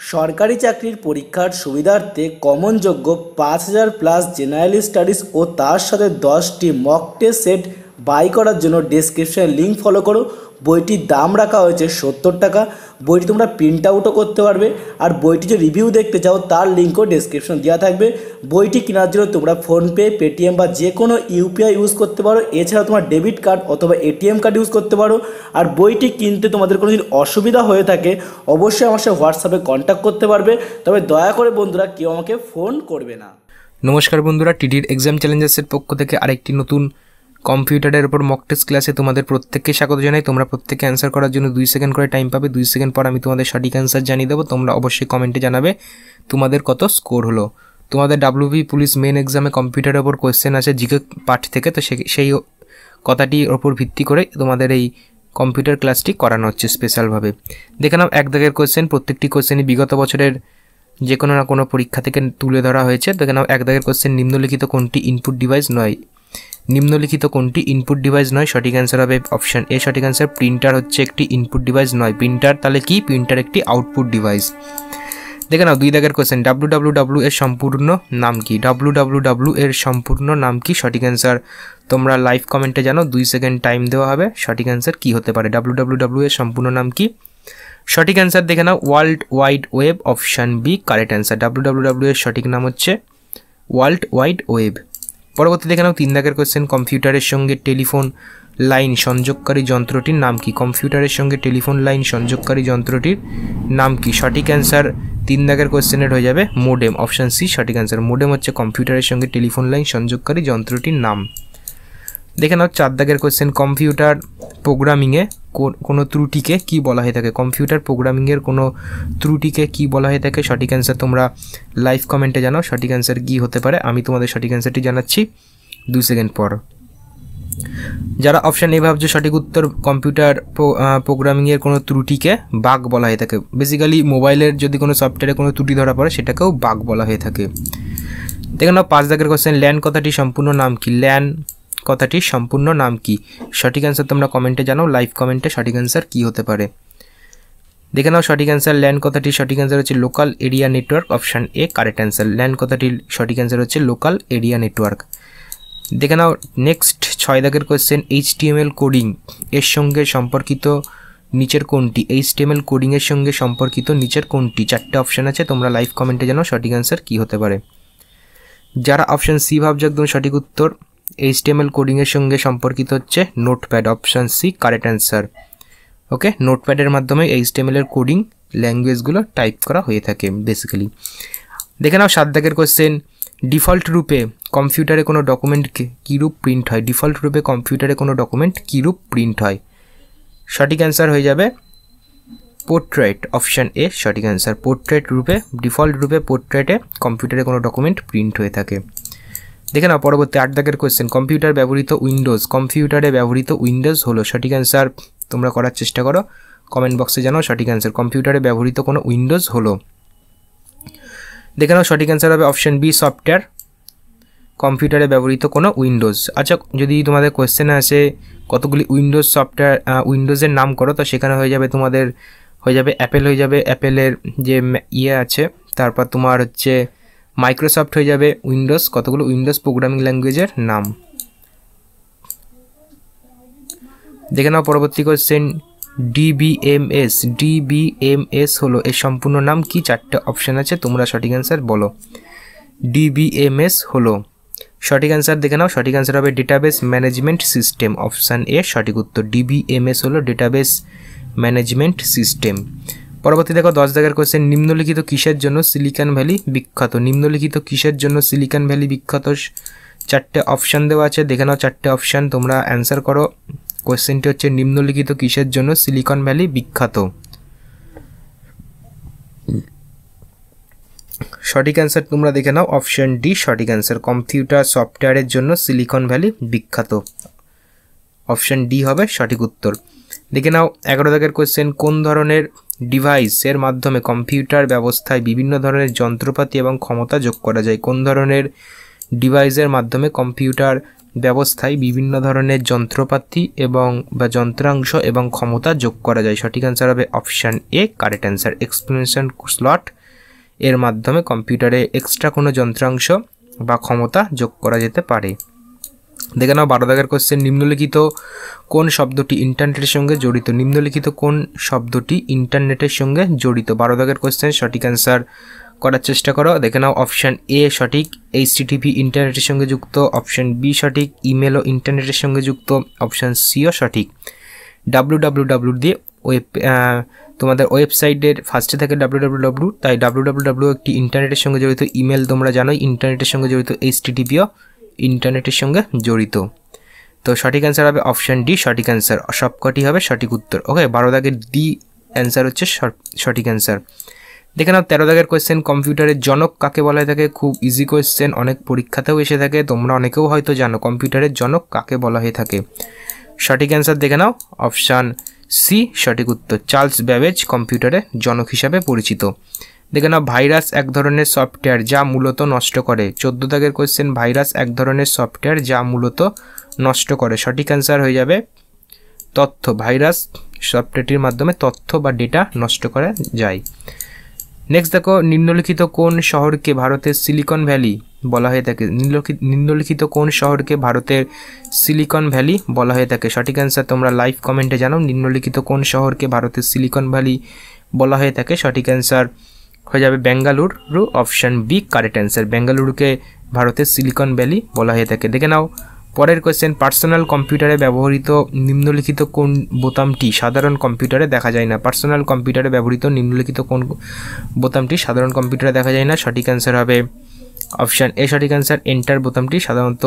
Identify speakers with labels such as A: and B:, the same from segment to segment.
A: সরকারি চাকরির পরীক্ষার সুবিধার্থে কমন যোগ্য পাঁচ হাজার প্লাস জেনারেল স্টাডিজ ও তার সাথে দশটি মক টেস্ট সেট বাই করার জন্য ডিসক্রিপশানে লিঙ্ক ফলো করো। বইটির দাম রাখা হয়েছে সত্তর টাকা। বইটি তোমরা প্রিন্ট আউটও করতে পারবে আর বইটি যে রিভিউ দেখতে চাও তার লিঙ্কও ডেসক্রিপশন দেওয়া থাকবে। বইটি কেনার জন্য তোমরা ফোনপে পেটিএম বা যে কোনো ইউপিআই ইউজ করতে পারো। এছাড়া তোমার ডেবিট কার্ড অথবা এটিএম কার্ড ইউজ করতে পারো। আর বইটি কিনতে তোমাদের কোনো যদি অসুবিধা হয়ে থাকে, অবশ্যই আমার সাথে হোয়াটসঅ্যাপে কন্ট্যাক্ট করতে পারবে। তবে দয়া করে বন্ধুরা কেউ আমাকে ফোন করবে না।
B: নমস্কার বন্ধুরা টিডির এক্সাম চ্যালেঞ্জার্সের পক্ষ থেকে আরেকটি নতুন কম্পিউটারের উপর মক টেস্ট ক্লাসে তোমাদের প্রত্যেককে স্বাগত জানাই। তোমরা প্রত্যেককে অ্যান্সার করার জন্য দুই সেকেন্ড করে টাইম পাবে। দুই সেকেন্ড পর আমি তোমাদের সঠিক অ্যান্সার জানিয়ে দেবো। তোমরা অবশ্যই কমেন্টে জানাবে তোমাদের কত স্কোর হলো। তোমাদের ডাব্লিউবি পুলিশ মেন এক্সামে কম্পিউটারের ওপর কোয়েশ্চেন আছে জিকে পাঠ থেকে। তো সেই কথাটির ওপর ভিত্তি করে তোমাদের এই কম্পিউটার ক্লাসটি করানো হচ্ছে স্পেশালভাবে দেখে নাও, এক দাগের কোয়েশ্চেন প্রত্যেকটি কোয়েশ্চেনই বিগত বছরের যে কোনো না কোনো পরীক্ষা থেকে তুলে ধরা হয়েছে। দেখে নাও, এক দাগের কোয়েশ্চেন নিম্নলিখিত কোনটি ইনপুট ডিভাইস নয়। নিম্নলিখিত কোনটি ইনপুট ডিভাইস নয়? সঠিক অ্যান্সার হবে অপশন এ সঠিক অ্যান্সার প্রিন্টার হচ্ছে একটি ইনপুট ডিভাইস নয়। প্রিন্টার তাহলে কি? প্রিন্টার একটি আউটপুট ডিভাইস দেখে নাও দুই দাগের কোয়েশ্চেন ডাব্লু ডাব্লু ডাব্লু এর সম্পূর্ণ নাম কি? ডাব্লু ডাব্লু ডাব্লু এর সম্পূর্ণ নাম কি? সঠিক অ্যান্সার তোমরা লাইভ কমেন্টে জানো, দুই সেকেন্ড টাইম দেওয়া হবে। সঠিক অ্যান্সার কি হতে পারে? ডাব্লু ডাব্লু ডাব্লু এর সম্পূর্ণ নাম কি? সঠিক অ্যান্সার দেখে নাও world wide web option B correct answer W W W এর সঠিক নাম হচ্ছে ওয়ার্ল্ড ওয়াইড ওয়েব পরবর্তী দেখে নাও, তিন দাগের কোয়েশ্চেন কম্পিউটারের সঙ্গে টেলিফোন লাইন সংযোগকারী যন্ত্রটির নাম কি? কম্পিউটারের সঙ্গে টেলিফোন লাইন সংযোগকারী যন্ত্রটির নাম কি? সঠিক অ্যান্সার তিন দাগের কোয়েশ্চেনের হয়ে যাবে মোডেম অপশান সি সঠিক অ্যান্সার মোডেম হচ্ছে কম্পিউটারের সঙ্গে টেলিফোন লাইন সংযোগকারী যন্ত্রটির নাম। দেখে নাও চার দাগের কোয়েশ্চেন কম্পিউটার প্রোগ্রামিংয়ে কোনো ত্রুটিকে কি বলা হয়ে থাকে? কম্পিউটার প্রোগ্রামিংয়ের কোনো ত্রুটিকে কি বলা হয়ে থাকে? সঠিক অ্যান্সার তোমরা লাইভ কমেন্টে জানাও। সঠিক অ্যান্সার কী হতে পারে? আমি তোমাদের সঠিক অ্যান্সারটি জানাচ্ছি দু সেকেন্ড পর। যারা অপশান এ ভাবছে, সঠিক উত্তর কম্পিউটার প্রোগ্রামিংয়ের কোনো ত্রুটিকে বাগ বলা হয়ে থাকে। বেসিক্যালি মোবাইলের যদি কোনো সফটওয়্যারে কোনো ত্রুটি ধরা পড়ে, সেটাকেও বাগ বলা হয়ে থাকে। দেখে নাও পাঁচ দাগের কোশ্চেন ল্যান কথাটি সম্পূর্ণ নাম কি? ল্যান কথাটির সম্পূর্ণ নাম কি? সঠিক অ্যান্সার তোমরা কমেন্টে জানাও লাইভ কমেন্টে সঠিক অ্যান্সার কী হতে পারে। দেখে নাও সঠিক অ্যান্সার ল্যান্ড কথাটির সঠিক অ্যান্সার হচ্ছে local area network option A correct answer LAN কথাটির সঠিক অ্যান্সার হচ্ছে লোকাল এরিয়া নেটওয়ার্ক দেখে নাও নেক্সট ছয় দাগের কোয়েশ্চেন এইচটিএমএল কোডিং এর সঙ্গে সম্পর্কিত নিচের কোনটি? এইচ এইচটিএমএল কোডিংয়ের সঙ্গে সম্পর্কিত নিচের কোনটি? চারটে অপশান আছে, তোমরা লাইভ কমেন্টে জানাও সঠিক অ্যান্সার কী হতে পারে। যারা অপশান সি ভাবছে, একদম সঠিক উত্তর। এইচটিএমএল কোডিংয়ের সঙ্গে সম্পর্কিত হচ্ছে notepad option C correct answer okay নোটপ্যাডের মাধ্যমে এইচটিএমএল এর কোডিং ল্যাঙ্গুয়েজগুলো টাইপ করা হয়ে থাকে বেসিক্যালি দেখে নাও সাত দাগের কোয়েশ্চেন ডিফল্ট রূপে কম্পিউটারে কোনো ডকুমেন্ট কীরূপ প্রিন্ট হয়? ডিফল্ট রূপে কম্পিউটারে কোনো ডকুমেন্ট কীরূপ প্রিন্ট হয়? সঠিক অ্যান্সার হয়ে যাবে পোর্ট্রেট অপশান এ সঠিক অ্যান্সার পোর্ট্রেট রূপে ডিফল্ট রূপে পোর্ট্রেটে কম্পিউটারে কোনো ডকুমেন্ট প্রিন্ট হয়ে থাকে। দেখে নাও, পরবর্তী আট দাগের কোয়েশ্চেন কম্পিউটার ব্যবহৃত উইন্ডোজ কম্পিউটারে ব্যবহৃত উইন্ডোজ হলো সঠিক অ্যান্সার তোমরা করার চেষ্টা করো কমেন্ট বক্সে জানাও সঠিক অ্যান্সার কম্পিউটারে ব্যবহৃত কোনো উইন্ডোজ হলো। দেখে নাও, সঠিক অ্যান্সার হবে অপশান বি সফটওয়্যার কম্পিউটারে ব্যবহৃত কোনো উইন্ডোজ আচ্ছা যদি তোমাদের কোয়েশ্চেনে আসে কতগুলি উইন্ডোজ সফটওয়্যার উইন্ডোজের নাম করো, তো সেখানে হয়ে যাবে তোমাদের, হয়ে যাবে অ্যাপেল হয়ে যাবে অ্যাপেলের যে ইয়ে আছে, তারপর তোমার হচ্ছে মাইক্রোসফট হয়ে যাবে উইন্ডোজ কতগুলো উইন্ডোজ প্রোগ্রামিং ল্যাঙ্গুয়েজের নাম? দেখে নাও পরবর্তী কোয়েশ্চেন ডিবিএমএস ডিবিএমএস হলো এর সম্পূর্ণ নাম কি? চারটে অপশান আছে, তোমরা সঠিক অ্যান্সার বলো। ডিবিএমএস হলো, সঠিক অ্যান্সার দেখে নাও, সঠিক অ্যান্সার হবে database management system option A সঠিক উত্তর। ডিবিএমএস হলো ডেটাবেস ম্যানেজমেন্ট সিস্টেম পরবর্তী দেখো, দশ দাগের কোয়েশ্চেন নিম্নলিখিত কিসের জন্য সিলিকন ভ্যালি বিখ্যাত? নিম্নলিখিত কিসের জন্য সিলিকন ভ্যালি বিখ্যাত? চারটে অপশান দেওয়া আছে, দেখে নাও চারটে অপশান তোমরা অ্যান্সার করো। কোয়েশ্চেনটি হচ্ছে, নিম্নলিখিত কিসের জন্য সিলিকন ভ্যালি বিখ্যাত? সঠিক অ্যান্সার তোমরা দেখে নাও অপশান ডি সঠিক অ্যান্সার কম্পিউটার সফটওয়্যারের জন্য সিলিকন ভ্যালি বিখ্যাত। অপশান ডি হবে সঠিক উত্তর। দেখে নাও, এগারো দাগের কোয়েশ্চেন কোন ধরনের ডিভাইসের মাধ্যমে কম্পিউটার ব্যবস্থায় বিভিন্ন ধরনের যন্ত্রপাতি এবং ক্ষমতা যোগ করা যায়? কোন ধরনের ডিভাইসের মাধ্যমে কম্পিউটার ব্যবস্থায় বিভিন্ন ধরনের যন্ত্রপাতি এবং বা যন্ত্রাংশ এবং ক্ষমতা যোগ করা যায়? সঠিক অ্যান্সার হবে option A correct answer explanation slot এর মাধ্যমে কম্পিউটারে এক্সট্রা কোনো যন্ত্রাংশ বা ক্ষমতা যোগ করা যেতে পারে। দেখে নাও, বারো দাগের কোশ্চেন নিম্নলিখিত কোন শব্দটি ইন্টারনেটের সঙ্গে জড়িত? নিম্নলিখিত কোন শব্দটি ইন্টারনেটের সঙ্গে জড়িত? বারো দাগের কোশ্চেন সঠিক অ্যান্সার করার চেষ্টা করো। দেখে নাও অপশান এ সঠিক এইচটিটিপি ইন্টারনেটের সঙ্গে যুক্ত অপশান বি সঠিক ইমেল ও ইন্টারনেটের সঙ্গে যুক্ত অপশান সিও সঠিক। ডাব্লু ডাব্লু ডাব্লু দিয়ে ওয়েব তোমাদের ওয়েবসাইটের ফার্স্টে থাকে ডাব্লু ডাব্লু ডাব্লু তাই ডাব্লু ডাব্লু ডাব্লু একটি ইন্টারনেটের সঙ্গে জড়িত ইমেল তোমরা জানোই ইন্টারনেটের সঙ্গে জড়িত এইচটিটিপিও ইন্টারনেটের সঙ্গে জড়িত। তো সঠিক অ্যান্সার হবে অপশান ডি সঠিক অ্যান্সার সবকটি হবে সঠিক উত্তর। ওকে বারো দাগের ডি অ্যান্সার হচ্ছে সঠিক অ্যান্সার দেখে নাও, তেরো দাগের কোয়েশ্চেন কম্পিউটারের জনক কাকে বলা থাকে? খুব ইজি কোয়েশ্চেন অনেক পরীক্ষাতেও এসে থাকে, তোমরা অনেকেও হয়তো জানো কম্পিউটারের জনক কাকে বলা হয়ে থাকে। সঠিক অ্যান্সার দেখে নাও অপশান সি সঠিক উত্তর। চার্লস ব্যাবেজ কম্পিউটারের জনক হিসাবে পরিচিত। দেখে নাও, ভাইরাস এক ধরনের সফটওয়্যার যা মূলত নষ্ট করে। চোদ্দ দাগের কোয়েশ্চেন ভাইরাস এক ধরনের সফটওয়্যার যা মূলত নষ্ট করে। সঠিক অ্যান্সার হয়ে যাবে তথ্য। ভাইরাস সফটওয়্যারটির মাধ্যমে তথ্য বা ডেটা নষ্ট করা যায়। নেক্সট দেখো, নিম্নলিখিত কোন শহরকে ভারতের সিলিকন ভ্যালি বলা হয়ে থাকে? নিম্নলিখিত কোন শহরকে ভারতের সিলিকন ভ্যালি বলা হয়ে থাকে? সঠিক অ্যান্সার তোমরা লাইভ কমেন্টে জানো নিম্নলিখিত কোন শহরকে ভারতের সিলিকন ভ্যালি বলা হয়ে থাকে? সঠিক অ্যান্সার হয়ে যাবে Bengaluru option B correct answer. বেঙ্গালুরুকে ভারতের সিলিকন ভ্যালি বলা হয়ে থাকে। দেখে নাও, পরের কোয়েশ্চেন পার্সোনাল কম্পিউটারে ব্যবহৃত নিম্নলিখিত কোন বোতামটি সাধারণ কম্পিউটারে দেখা যায় না। পার্সোনাল কম্পিউটারে ব্যবহৃত নিম্নলিখিত কোন বোতামটি সাধারণ কম্পিউটারে দেখা যায় না। সঠিক অ্যান্সার হবে অপশান এ সঠিক অ্যান্সার এন্টার বোতামটি সাধারণত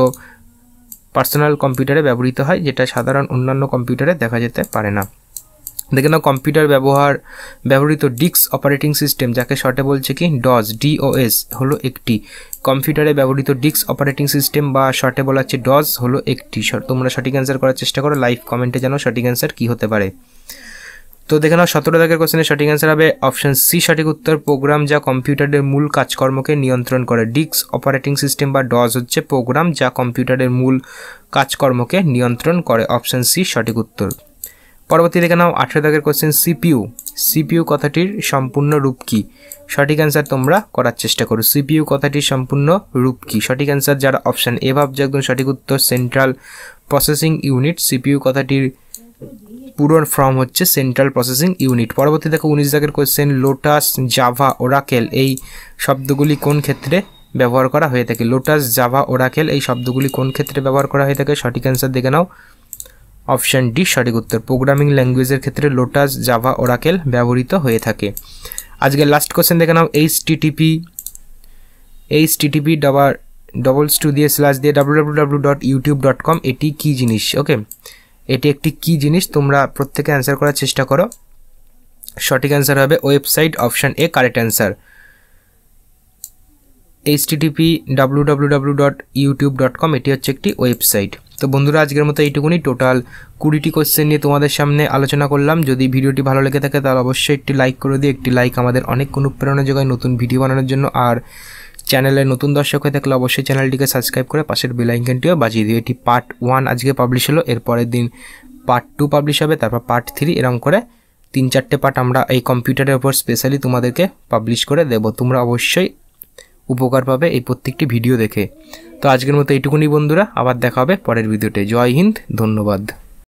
B: পার্সোনাল কম্পিউটারে ব্যবহৃত হয়, যেটা সাধারণ অন্যান্য কম্পিউটারে দেখা যেতে পারে না। দেখে নাও কম্পিউটার ব্যবহার, ব্যবহৃত ডিক্স অপারেটিং সিস্টেম যাকে শর্টে বলছে কি? ডস ডিওএস হলো একটি। কম্পিউটারে ব্যবহৃত ডিক্স অপারেটিং সিস্টেম বা শর্টে বলা হচ্ছে ডস হলো একটি। তোমরা সঠিক অ্যান্সার করার চেষ্টা করো লাইভ কমেন্টে জানো সঠিক অ্যান্সার কী হতে পারে। তো দেখে নাও, সতেরো দাগের কোশ্চেনের সঠিক অ্যান্সার হবে। অপশন সি সঠিক উত্তর প্রোগ্রাম যা কম্পিউটারের মূল কাজকর্মকে নিয়ন্ত্রণ করে। ডিক্স অপারেটিং সিস্টেম বা ডস হচ্ছে প্রোগ্রাম যা কম্পিউটারের মূল কাজকর্মকে নিয়ন্ত্রণ করে। অপশন সি সঠিক উত্তর। পরবর্তী দেখে নাও, আঠেরো দাগের কোশ্চেন সিপিউ সিপিইউ কথাটির সম্পূর্ণ রূপ কী? সঠিক অ্যান্সার তোমরা করার চেষ্টা করো। সিপিইউ কথাটির সম্পূর্ণ রূপ কী? সঠিক অ্যান্সার যারা অপশান এ ভাবছে একদম সঠিক উত্তর সেন্ট্রাল প্রসেসিং ইউনিট সিপিইউ কথাটির পুরো ফর্ম হচ্ছে সেন্ট্রাল প্রসেসিং ইউনিট পরবর্তী দেখো, উনিশ দাগের কোয়েশ্চেন লোটাস জাভা ওরাকেল এই শব্দগুলি কোন ক্ষেত্রে ব্যবহার করা হয়ে থাকে? লোটাস জাভা ওরাকেল এই শব্দগুলি কোন ক্ষেত্রে ব্যবহার করা হয়ে থাকে? সঠিক অ্যান্সার দেখে নাও অপশান ডি, সঠিক উত্তর। প্রোগ্রামিং ল্যাঙ্গুয়েজের ক্ষেত্রে লোটাস জাভা ওরাকেল ব্যবহৃত হয়ে থাকে। আজকে লাস্ট কোশ্চেন দেখে নাও এইচ টিটিপি এইচ টিটিপি ডাবার ডবলস টু দিয়ে স্ল্যাশ দিয়ে W W W dot YouTube dot com এটি কী জিনিস? ওকে এটি একটি কী জিনিস? তোমরা প্রত্যেকে অ্যান্সার করার চেষ্টা করো। সঠিক অ্যান্সার হবে website option A correct answer HTTP W W W dot YouTube dot com এটি হচ্ছে একটি ওয়েবসাইট তো বন্ধুরা, আজকের মতো এইটুকুনি। টোটাল কুড়িটি কোশ্চেন নিয়ে তোমাদের সামনে আলোচনা করলাম। যদি ভিডিওটি ভালো লেগে থাকে, তাহলে অবশ্যই একটি লাইক করে দিও। একটি লাইক আমাদের অনেক অনুপ্রেরণা যোগায় নতুন ভিডিও বানানোর জন্য। আর চ্যানেলে নতুন দর্শক হয়ে থাকলে অবশ্যই চ্যানেলটিকে সাবস্ক্রাইব করে পাশের বেলাইকনটিও বাজিয়ে দিও। এটি পার্ট ওয়ান আজকে পাবলিশ হলো। এর পরের দিন পার্ট টু পাবলিশ হবে। তারপর পার্ট থ্রি এরকম করে তিন চারটে পার্ট আমরা এই কম্পিউটারের ওপর স্পেশালি তোমাদেরকে পাবলিশ করে দেবো। তোমরা অবশ্যই উপকার পাবে এই প্রত্যেকটি ভিডিও দেখে। তো আজকের মতো এইটুকুনি বন্ধুরা, আবার দেখা হবে পরের ভিডিওতে। জয় হিন্দ, ধন্যবাদ।